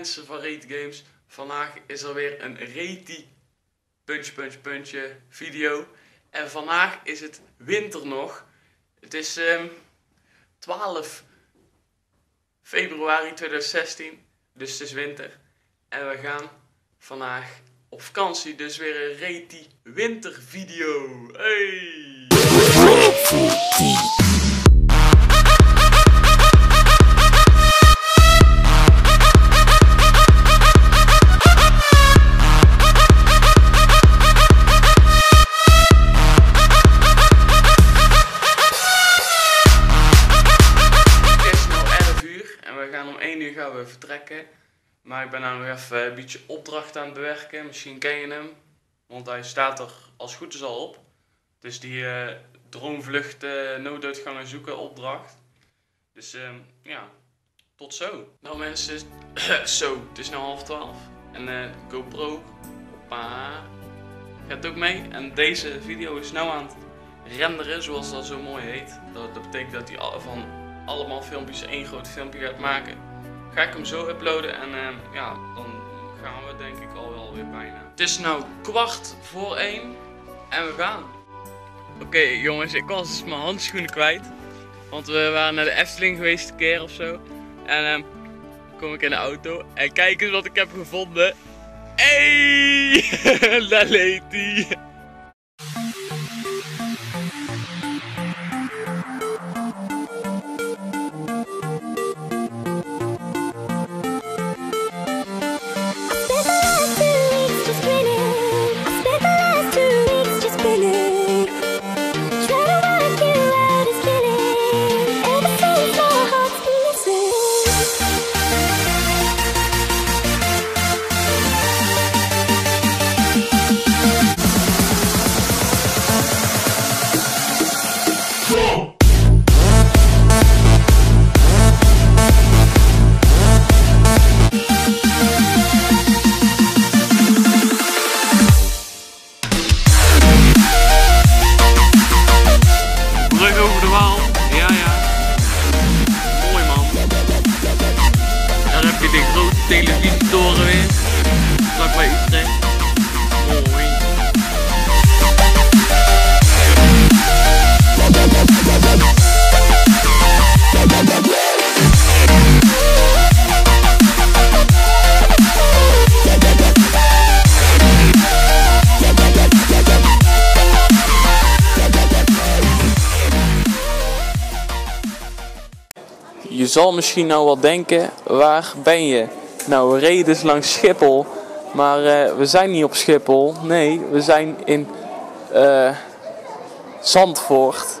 mensen van Rate Games. Vandaag is er weer een Reti puntje puntje puntje video. En vandaag is het winter nog. Het is ehm 12 februari 2016, dus het is winter. En we gaan vandaag op vakantie, dus weer een Reti wintervideo. Hey! Maar ik ben nou nog even een beetje opdracht aan het bewerken. Misschien ken je hem, want hij staat er als goed is al op. Dus die eh droomvlucht eh, nooduitgangen zoeken opdracht. Dus ehm, ja, tot zo. Nou mensen, zo, het is nu half 12. En eh GoPro, hoppa, gaat ook mee. En deze video is nou aan het renderen, zoals dat zo mooi heet. Dat, dat betekent dat hij van allemaal filmpjes één groot filmpje gaat maken. Ga ik hem zo uploaden en ehm, ja, dan gaan we denk ik al wel weer bijna. Het is nou kwart voor één en we gaan. Oké jongens, ik was dus mijn handschoenen kwijt. Want we waren naar de Efteling geweest een keer of zo. En ehm kom ik in de auto en kijk eens wat ik heb gevonden. Hey, daar zal misschien nou wel denken, waar ben je? Nou, we reden dus langs Schiphol, maar eh, we zijn niet op Schiphol. Nee, we zijn in eh, Zandvoort.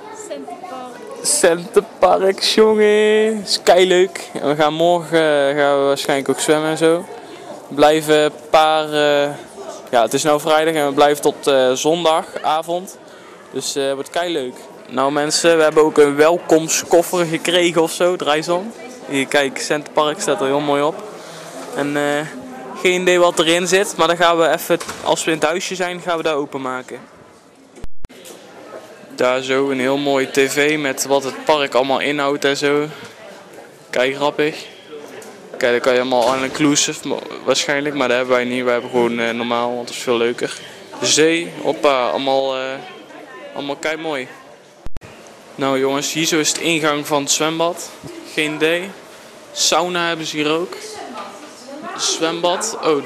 Centerpark, jongen. Is leuk. En we gaan morgen eh, gaan we waarschijnlijk ook zwemmen en zo. We blijven een paar... ja, het is nou vrijdag en we blijven tot zondagavond. Dus het wordt leuk. Nou mensen, we hebben ook een welkomstkoffer gekregen of zo, Drijzon. Hier kijk, Centerpark staat er heel mooi op. En eh, geen idee wat erin zit, maar dan gaan we even, als we in het huisje zijn, gaan we dat openmaken. Daar zo een heel mooi tv met wat het park allemaal inhoudt en zo. Kijk, grappig. Kijk, dan kan je allemaal all-inclusive maar- waarschijnlijk, maar dat hebben wij niet. Wij hebben gewoon eh, normaal, want dat is veel leuker. De zee, hoppa, allemaal, eh allemaal kei mooi. Nou jongens, hier zo is de ingang van het zwembad. Geen idee. Sauna hebben ze hier ook. Zwembad. Oh,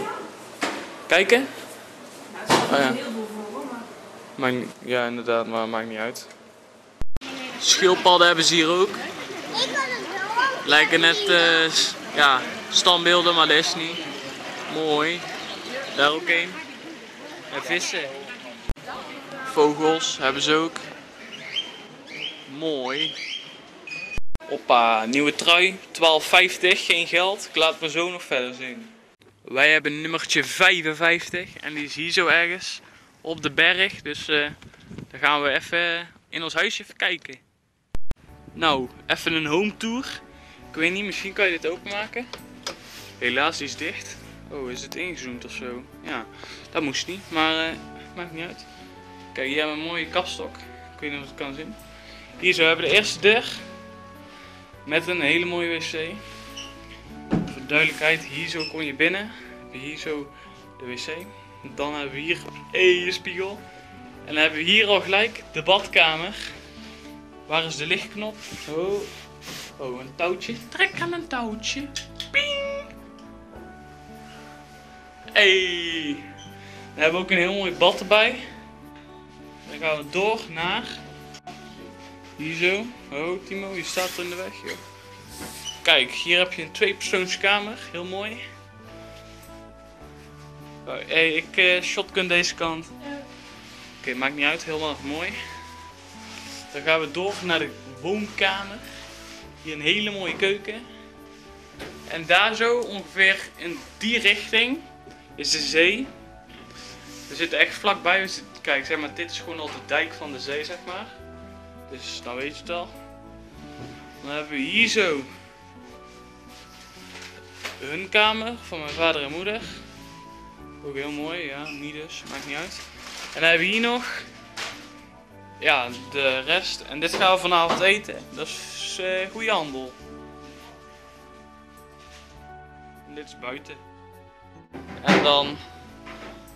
kijken? Oh ja. Ja, inderdaad, maar maakt niet uit. Schildpadden hebben ze hier ook. Lijken net eh, ja, standbeelden, maar dat is niet. Mooi. Daar ook een. En vissen. Vogels hebben ze ook. Mooi. Hoppa, nieuwe trui. 12,50, geen geld. Ik laat mijn zo nog verder zien. Wij hebben nummertje 55 en die is hier zo ergens op de berg. Dus eh dan gaan we even in ons huisje even kijken. Nou, even een home tour. Ik weet niet, misschien kan je dit openmaken. Helaas, die is dicht. Oh, is het ingezoomd of zo? Ja, dat moest niet, maar eh, maakt niet uit. Kijk, hier hebben we een mooie kapstok. Ik weet niet of het kan zien. Hier zo hebben we de eerste deur. Met een hele mooie wc. Voor de duidelijkheid, hier zo kom je binnen. Hier zo de wc. Dan hebben we hier een spiegel. En dan hebben we hier al gelijk de badkamer. Waar is de lichtknop? Oh, oh een touwtje. Trek aan een touwtje. Ping! Hey! We hebben ook een heel mooi bad erbij. Dan gaan we door naar... Hier zo. Oh Timo, je staat in de weg joh. Kijk, hier heb je een tweepersoonskamer. Heel mooi. Oh, ik uh, shotgun deze kant. Oké, maakt niet uit. Helemaal mooi. Dan gaan we door naar de woonkamer. Hier een hele mooie keuken. En daar zo ongeveer in die richting is de zee. We zitten echt vlakbij. kijk, zeg maar, dit is gewoon al de dijk van de zee, zeg maar. Dus dan weet je het al. Dan hebben we hier zo hun kamer van mijn vader en moeder. Ook heel mooi, ja, niet dus, maakt niet uit. En dan hebben we hier nog ja, de rest. En dit gaan we vanavond eten. Dat is uh, goede handel. Dit is buiten. En dan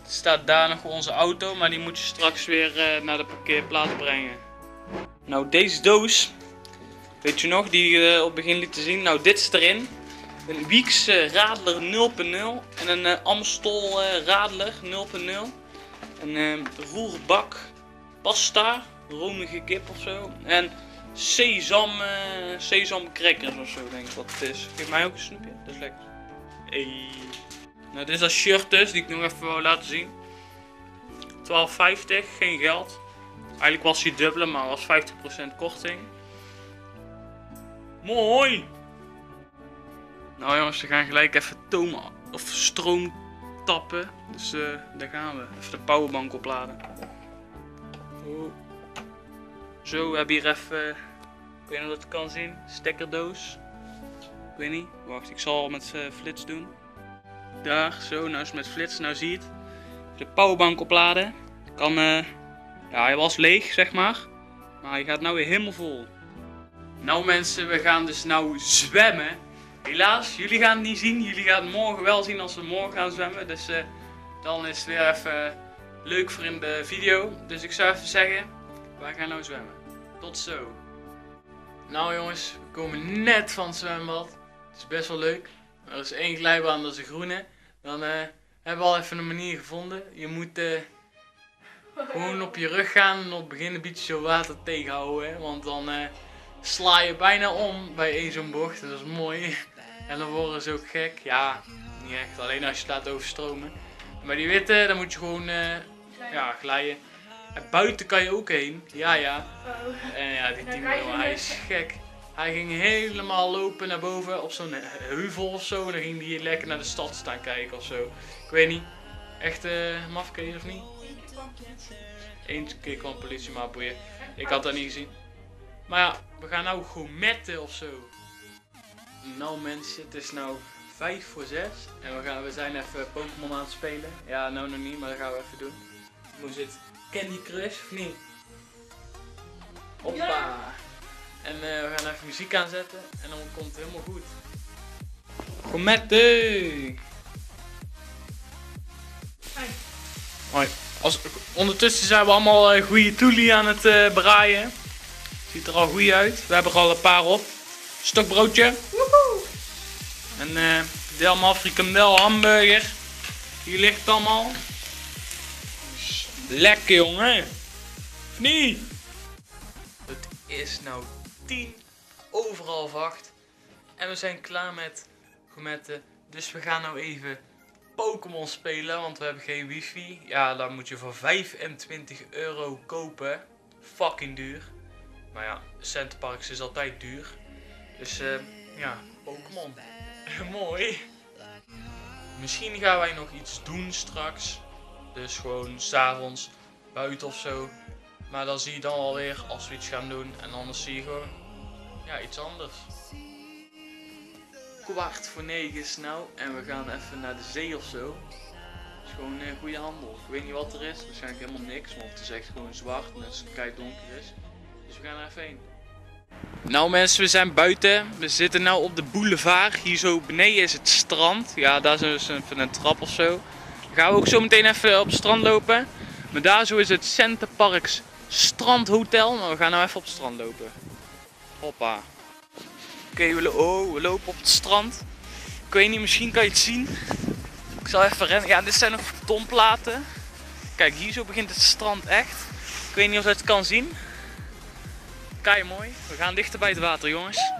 staat daar nog onze auto, maar die moet je straks weer uh, naar de parkeerplaats brengen. Nou, deze doos, weet je nog, die je uh, op het begin liet zien. Nou, dit is erin. Een Wieks uh, Radler 0.0 en een uh, Amstel uh, Radler 0.0. Een roerbak pasta, romige kip of zo. En sesam, sesam crackers of zo denk ik wat het is. Geef mij ook een snoepje, dat is lekker. Hey. Nou, dit is dat shirt dus, die ik nog even wil laten zien. 12,50, geen geld. Eigenlijk was hij dubbele, maar was 50% korting. Mooi! Nou jongens, we gaan gelijk even toom of stroom tappen. Dus uh, daar gaan we. Even de powerbank opladen. Oh. Zo, we hebben hier even, ik weet niet of dat kan zien, stekkerdoos. Ik weet niet, wacht, ik zal met uh, flits doen. Daar, zo, nou is met flits, nou zie je het. De powerbank opladen. Kan, uh, ja, hij was leeg zeg maar. Maar hij gaat nou weer helemaal vol. Nou mensen, we gaan dus nou zwemmen. Helaas, jullie gaan het niet zien. Jullie gaan het morgen wel zien als we morgen gaan zwemmen. Dus uh, dan is het weer even leuk voor in de video. Dus ik zou even zeggen, wij gaan nou zwemmen. Tot zo. Nou jongens, we komen net van het zwembad. Het is best wel leuk. Er is één glijbaan, dat is een groene. Dan uh, hebben we al even een manier gevonden. Je moet uh, gewoon op je rug gaan en op het begin een beetje zo water tegenhouden. Hè? Want dan sla je bijna om bij één zo'n bocht. Dat is mooi. En dan worden ze ook gek. Ja, niet echt. Alleen als je het laat overstromen. Maar die witte, dan moet je gewoon uh, ja, glijden. En buiten kan je ook heen. Ja, ja. En ja, die Timo, hij is gek. Hij ging helemaal lopen naar boven op zo'n heuvel of zo. En dan ging hij lekker naar de stad staan kijken of zo. Ik weet niet. Echt uh, mafkees of niet? Eén keer kwam politie maar boeien. Ik had dat niet gezien. Maar ja, we gaan nou gewoon metten of zo. Nou mensen, het is nou 5 voor 6 en we, gaan, we zijn even Pokémon aan het spelen. Ja, nou nog niet, maar dat gaan we even doen. Hoe zit Candy Crush of niet? Hoppa! Ja. En uh, we gaan even muziek aanzetten en dan komt het helemaal goed. Kom Hoi. Als, ondertussen zijn we allemaal uh, goede toelie aan het uh, braaien. Ziet er al goed uit. We hebben er al een paar op. Stokbroodje. Woehoe. En uh, Delma frikandel hamburger. Hier ligt het allemaal. Lekker jongen. Of niet? Het is nou 10 overal half 8. En we zijn klaar met gourmetten. Dus we gaan nou even Pokémon spelen. Want we hebben geen wifi. Ja, dan moet je voor 25 euro kopen. Fucking duur. Maar ja, Centerparks is altijd duur. Dus uh, ja, Pokémon. Mooi. Misschien gaan wij nog iets doen straks. Dus gewoon s'avonds buiten of zo. Maar dan zie je dan alweer als we iets gaan doen. En anders zie je gewoon ja, iets anders. Kwart voor negen is nou. En we gaan even naar de zee of zo. Het is gewoon een goede handel. Ik weet niet wat er is. Waarschijnlijk helemaal niks. Want het is echt gewoon zwart. En het kijk donker is. Dus we gaan er even heen. Nou mensen, we zijn buiten. We zitten nu op de boulevard. Hier zo beneden is het strand. Ja, daar is dus even een trap of zo. Dan gaan we ook zo meteen even op het strand lopen. Maar daar zo is het Centerparks Strandhotel. Maar we gaan nou even op het strand lopen. Hoppa. Oké, oh, we lopen op het strand. Ik weet niet, misschien kan je het zien. Ik zal even rennen. Ja, dit zijn nog betonplaten. Kijk, hier zo begint het strand echt. Ik weet niet of het kan zien. Kijk mooi. We gaan dichter bij het water, jongens.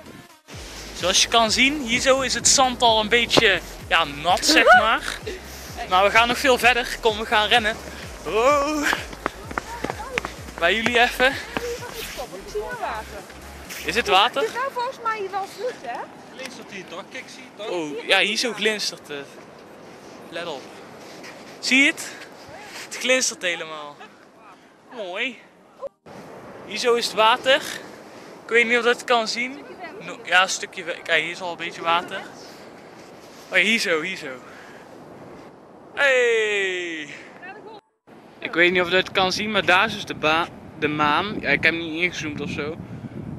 Zoals je kan zien, hier zo is het zand al een beetje ja, nat, zeg maar. Maar we gaan nog veel verder. Kom, we gaan rennen. Oh. Bij jullie even. Ik zie water. Is het water? Het is nou volgens mij hier wel vloed, hè? Glinstert hier toch? Kijk, zie je toch? Oh, ja, hier zo glinstert het. Let op. Zie je het? Het glinstert helemaal. Mooi. Hier zo is het water. Ik weet niet of dat het kan zien. No- ja, een stukje weg. Kijk, hier is al een beetje water. Oh, hier zo, hier zo. Hey! Ik weet niet of je dat kan zien, maar daar is dus de, ba- de maan. Ja, ik heb hem niet ingezoomd of zo.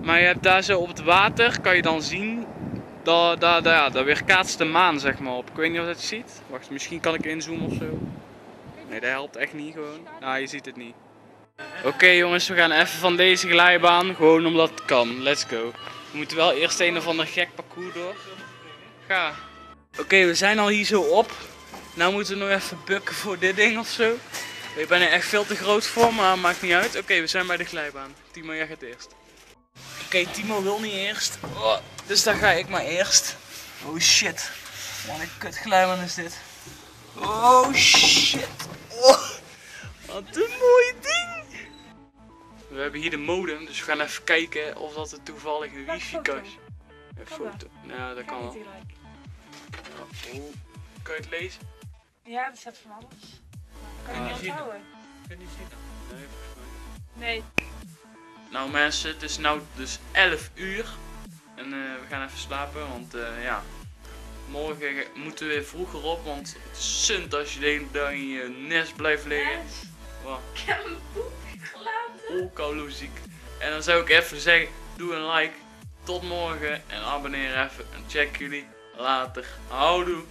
Maar je hebt daar zo op het water, kan je dan zien daar, daar, ja, daar weerkaatst de maan zeg maar op. Ik weet niet of je dat ziet. Wacht, misschien kan ik inzoomen of zo. Nee, dat helpt echt niet gewoon. Nou, je ziet het niet. Oké jongens, we gaan even van deze glijbaan. Gewoon omdat het kan. Let's go. We moeten wel eerst een of ander gek parcours door. Ga. Oké, we zijn al hier zo op. Nou moeten we nog even bukken voor dit ding of zo. Ik ben er echt veel te groot voor, maar maakt niet uit. Oké, we zijn bij de glijbaan. Timo, jij gaat eerst. Oké, Timo wil niet eerst. Oh, dus dan ga ik maar eerst. Oh shit. Wat een kut glijbaan is dit. Oh shit. Oh, wat een mooi ding. We hebben hier de modem, dus we gaan even kijken of dat er toevallig een wifi foto? kan. Een foto. Nou, dat kan wel. Oh, kan je het lezen? Ja, dat staat van alles. Kan Ah, ik zie niet je onthouden? Kan je niet zien dan? Nee, volgens mij. Nee. Nou mensen, het is nu dus 11 uur. En eh, we gaan even slapen, want eh, ja, morgen ge- moeten we weer vroeger op, want het is sunt als je de hele dag in je nest blijft liggen. Wow. Ik heb een poepje gelaten. Alcoholziek. En dan zou ik even zeggen, doe een like. Tot morgen en abonneer even en check jullie later. Houdoe.